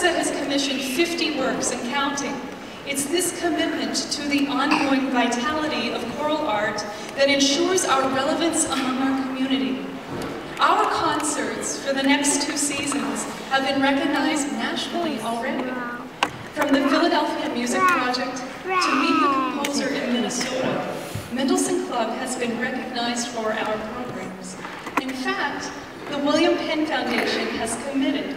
Has commissioned 50 works and counting, it's this commitment to the ongoing vitality of choral art that ensures our relevance among our community. Our concerts for the next two seasons have been recognized nationally already. From the Philadelphia Music Project to Meet the Composer in Minnesota, Mendelssohn Club has been recognized for our programs. In fact, the William Penn Foundation has committed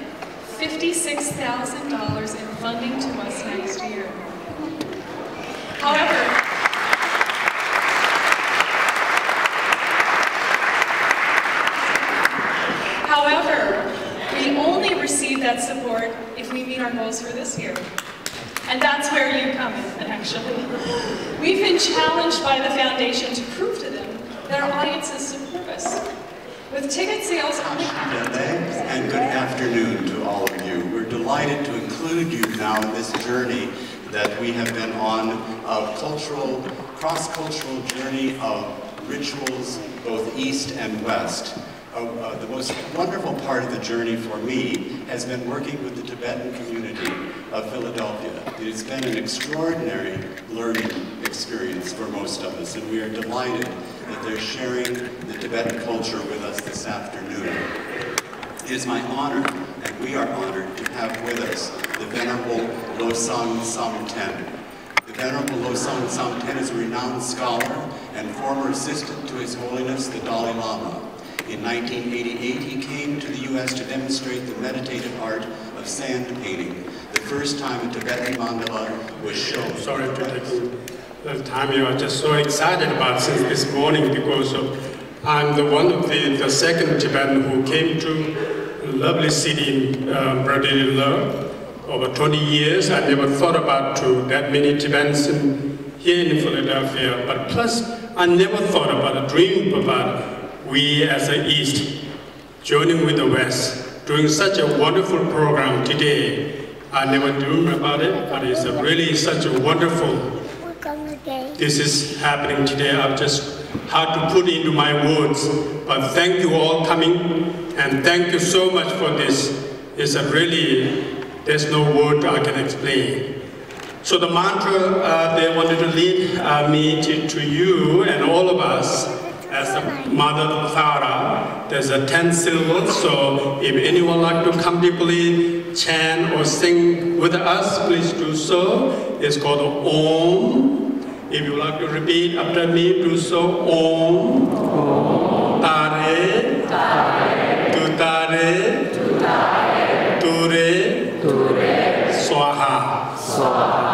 $56,000 in funding to us next year. However, However, we only receive that support if we meet our goals for this year. And that's where you come in, actually. We've been challenged by the foundation to prove to them that our audiences support us. With ticket sales only And good afternoon to all of you. We're delighted to include you now in this journey that we have been on a cultural, cross-cultural journey of rituals, both east and west. Uh, uh, the most wonderful part of the journey for me has been working with the Tibetan community of Philadelphia. It's been an extraordinary learning experience for most of us, and we are delighted that they're sharing the Tibetan culture with us this afternoon. It is my honor, and we are honored, to have with us the Venerable Losang Samten. The Venerable Losang Samten is a renowned scholar and former assistant to His Holiness the Dalai Lama. In 1988, he came to the U.S. to demonstrate the meditative art of sand painting, the first time a Tibetan mandala was shown. Sorry a time. You are just so excited about since this morning because of, I'm the one of the, the second Tibetan who came to lovely city in uh, Brasilia over 20 years. I never thought about to that many Tibetans in, here in Philadelphia, but plus I never thought about a dream about we as the East joining with the West, doing such a wonderful program today. I never dreamed about it, but it's really such a wonderful this is happening today. I've just had to put into my words. But thank you all coming, and thank you so much for this. It's a really, there's no word I can explain. So the mantra uh, they wanted to lead uh, me to, to you and all of us as the Mother Tara. There's a 10 syllables, so if anyone like to comfortably chant or sing with us, please do so. It's called Om. If you like to repeat after me, do so. Om. Tare. Tutare. Ture. Ture. Swaha. Om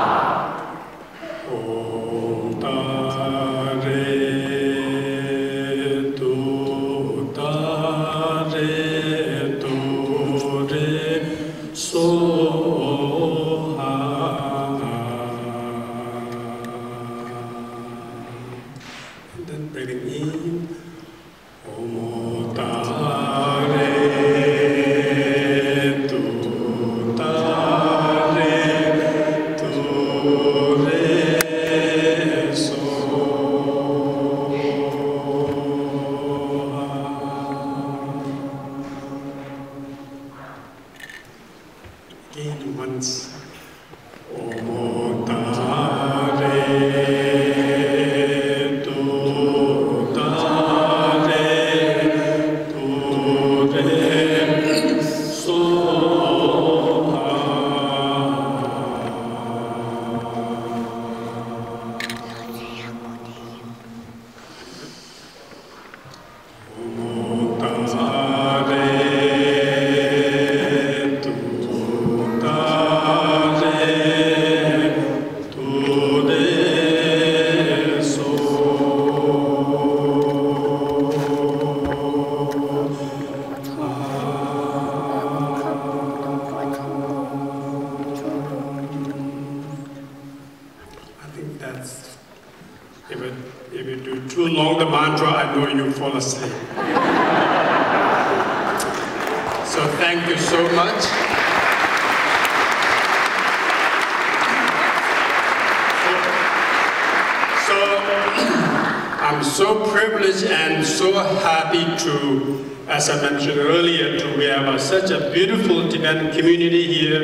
beautiful community here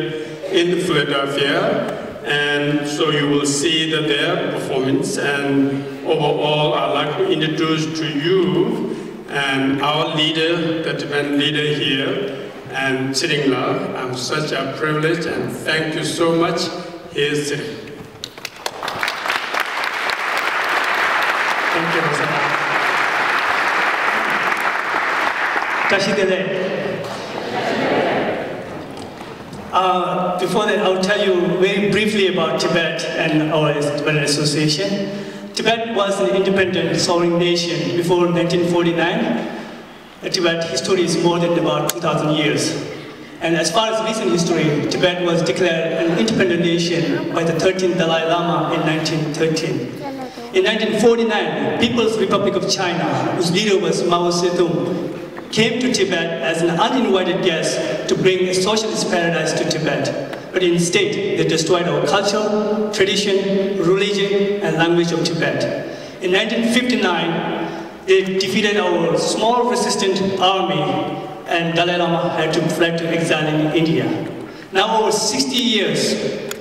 in Philadelphia. And so you will see that their performance and overall I'd like to introduce to you and our leader, the Tibetan leader here, and Tsering La. I'm such a privilege and thank you so much. Here's Tsering. Thank you, Rosana. Uh, before that, I'll tell you very briefly about Tibet and our Tibetan Association. Tibet was an independent sovereign nation before 1949. Uh, Tibet history is more than about 2,000 years. And as far as recent history, Tibet was declared an independent nation by the 13th Dalai Lama in 1913. In 1949, People's Republic of China, whose leader was Mao Zedong, came to Tibet as an uninvited guest to bring a socialist paradise to Tibet. But instead, they destroyed our culture, tradition, religion, and language of Tibet. In 1959, they defeated our small resistant army, and Dalai Lama had to fly to exile in India. Now, over 60 years,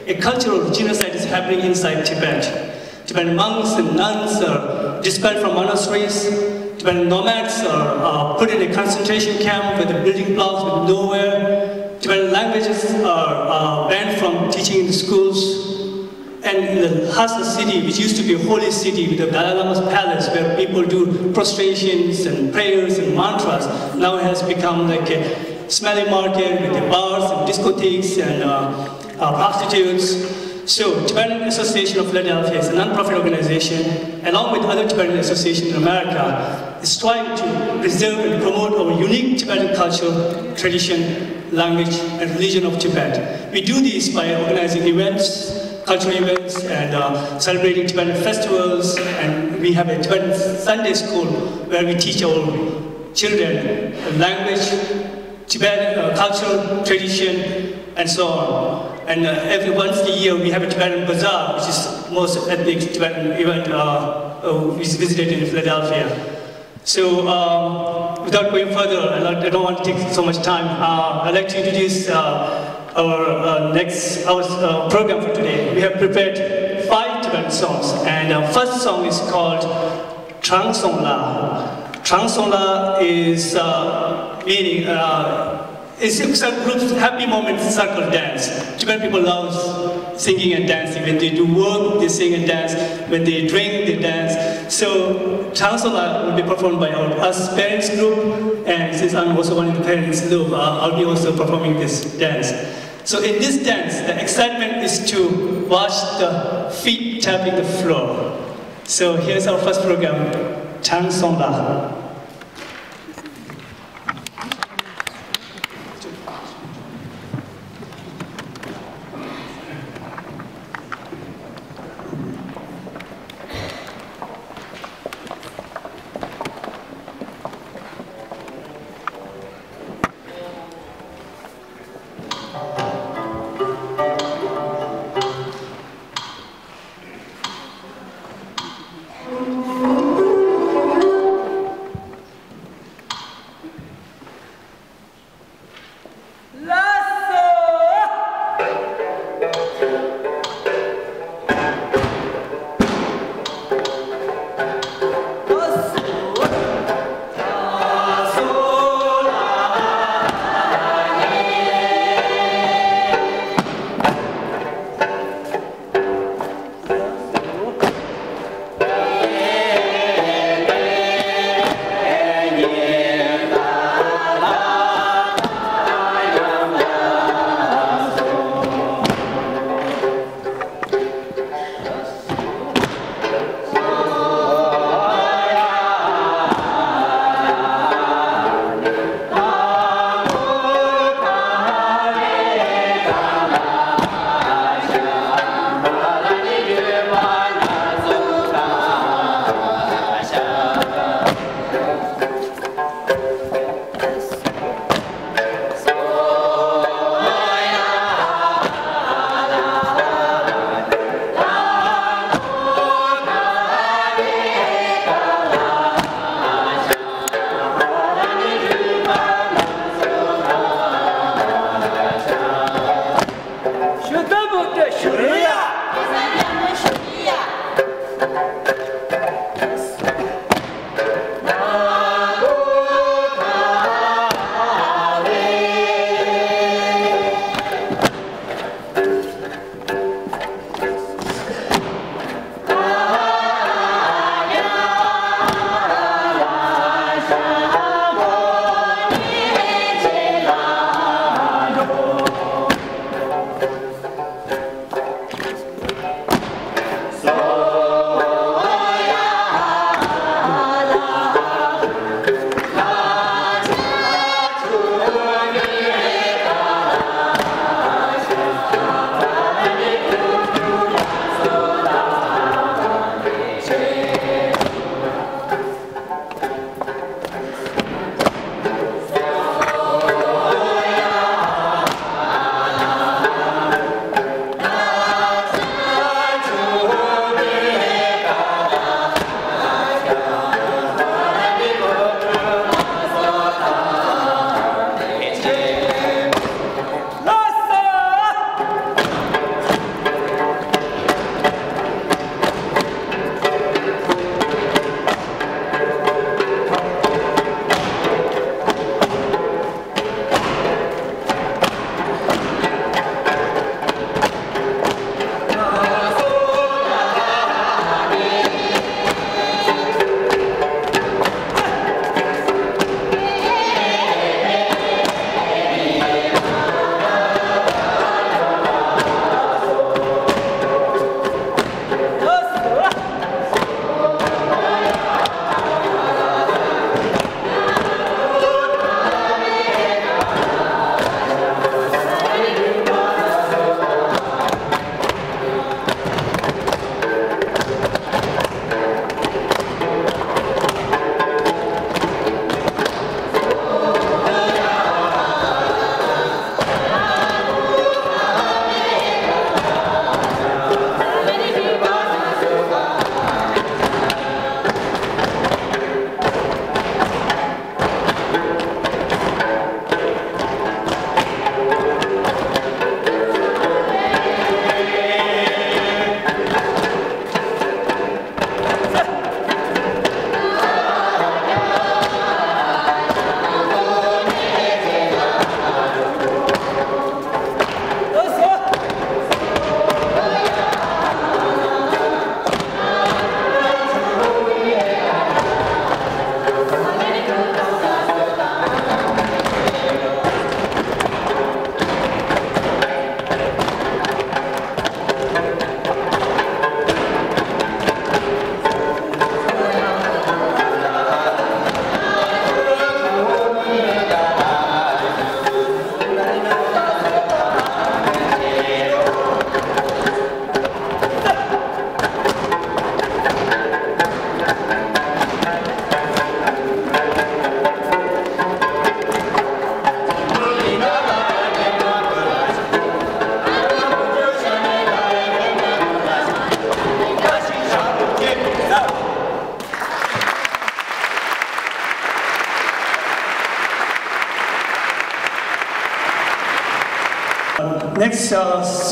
a cultural genocide is happening inside Tibet. Tibetan monks and nuns are dispelled from monasteries. Tibetan nomads are put in a concentration camp with the building blocks with nowhere. Tibetan languages are uh, banned from teaching in the schools. And the Lhasa city, which used to be a holy city with the Dalai Lama's palace, where people do prostrations and prayers and mantras, now has become like a smelly market with the bars and discotheques and uh, uh, prostitutes. So, Tibetan Association of Philadelphia is a non-profit organization, along with other Tibetan associations in America, is trying to preserve and promote our unique Tibetan culture, tradition, language, and religion of Tibet. We do this by organizing events, cultural events, and uh, celebrating Tibetan festivals, and we have a Tibetan Sunday school where we teach our children language, Tibetan uh, culture, tradition, and so on. And uh, every once a year we have a Tibetan bazaar, which is most ethnic Tibetan event uh, uh, is visited in Philadelphia. So um, without going further, I don't want to take so much time. Uh, I'd like to introduce uh, our uh, next our program for today. We have prepared five Tibetan songs, and our first song is called Trang Song La. Trang Song La is meaning it's a group happy moments circle dance. Tibetan people love singing and dancing. When they do work, they sing and dance. When they drink, they dance. So Changsala will be performed by our us parents group, and since I'm also one of the parents, uh, I'll be also performing this dance. So in this dance, the excitement is to watch the feet tapping the floor. So here's our first program, Chang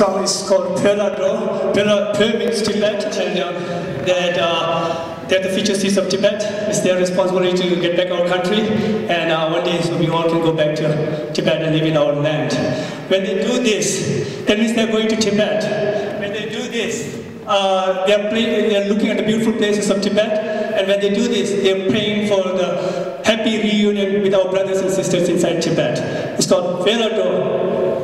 song is called Pela Do. Pela, Pe means Tibet, and uh, that uh, they're the future seeds of Tibet. It's their responsibility to get back our country, and uh, one day so we all can go back to Tibet and live in our land. When they do this, that means they're going to Tibet. When they do this, uh, they're, they're looking at the beautiful places of Tibet, and when they do this, they're praying for the happy reunion with our brothers and sisters inside Tibet. It's called Velado.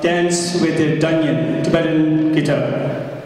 Dance with the dranyen, Tibetan guitar.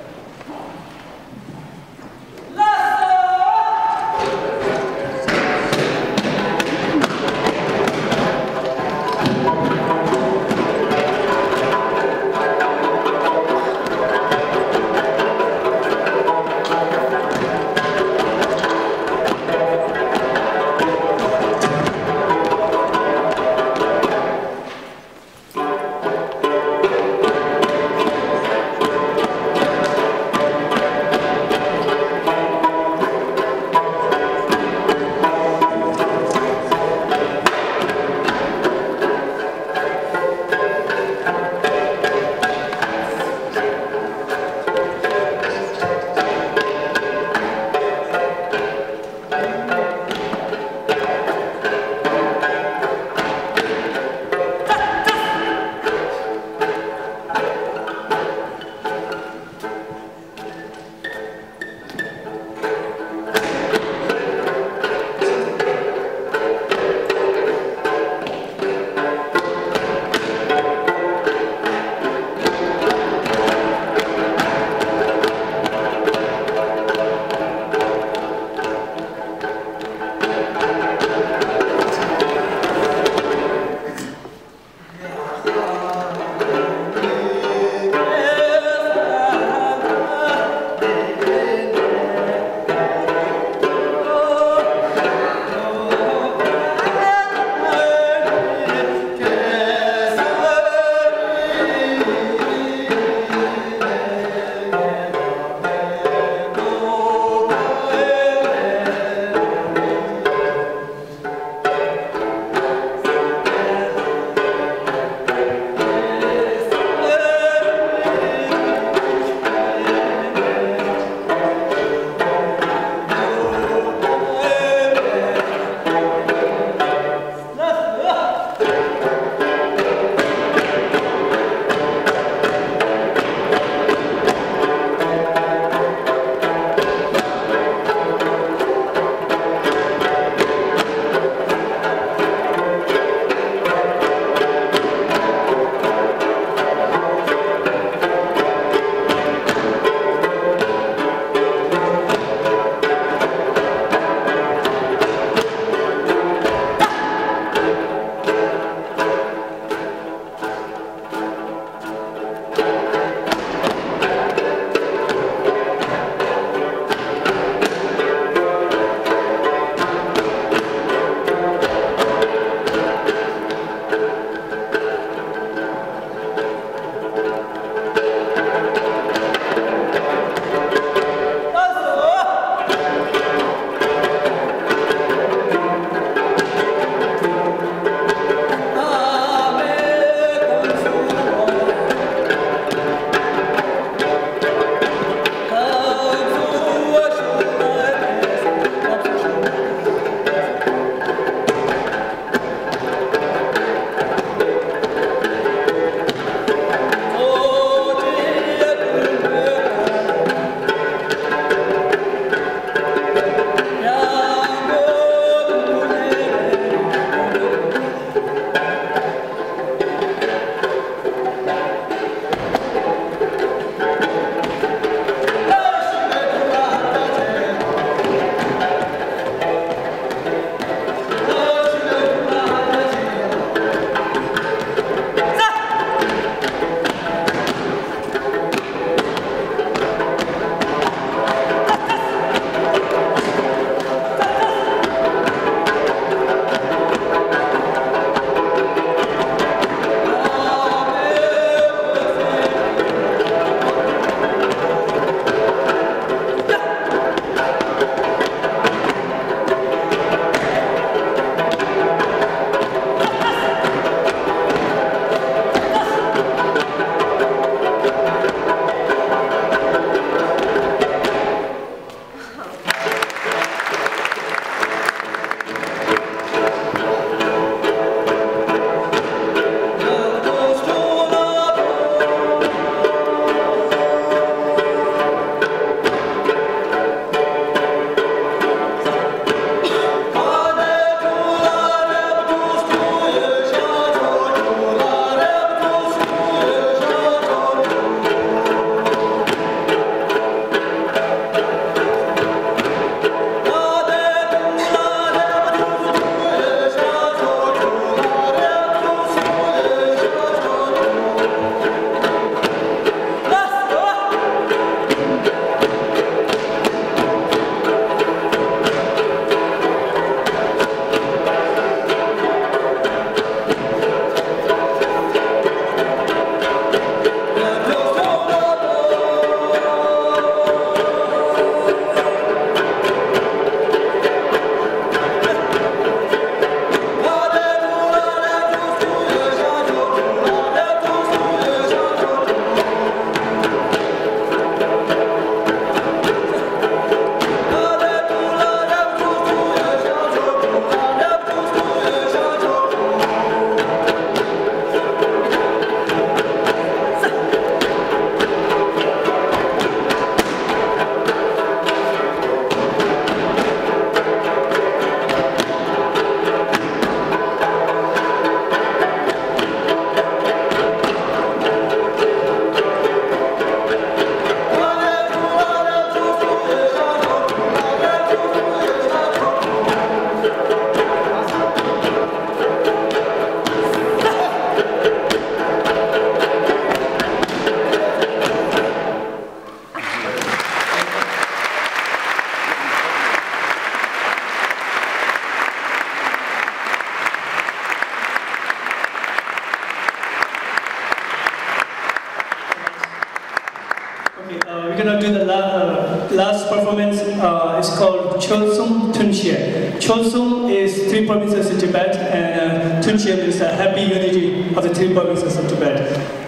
Uh, is a happy unity of the three provinces of Tibet.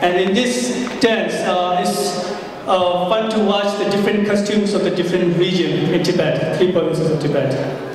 And in this dance, uh, it's uh, fun to watch the different costumes of the different region in Tibet, three provinces of Tibet.